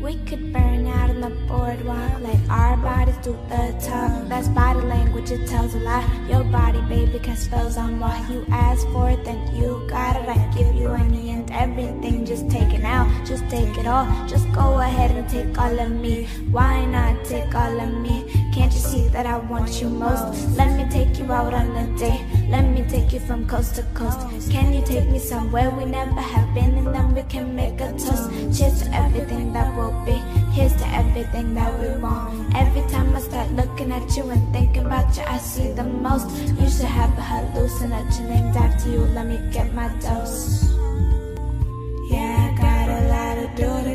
We could burn out on the boardwalk, let our bodies do the talk. That's body language, it tells a lot. Your body, baby, cast spells on what you ask for it, then you got it. I give you in the end everything, just take it out, just take it all. Just go ahead and take all of me. Why not take all of me? Can't you see that I want you most? Let me take you out on a date. Let me take you from coast to coast. Can you take me somewhere we never have been? And then we can make a toast. Cheers to everything that will be. Here's to everything that we want. Every time I start looking at you and thinking about you, I see the most. You should have a hallucination named after you. Let me get my dose. Yeah, I got a lot of duty.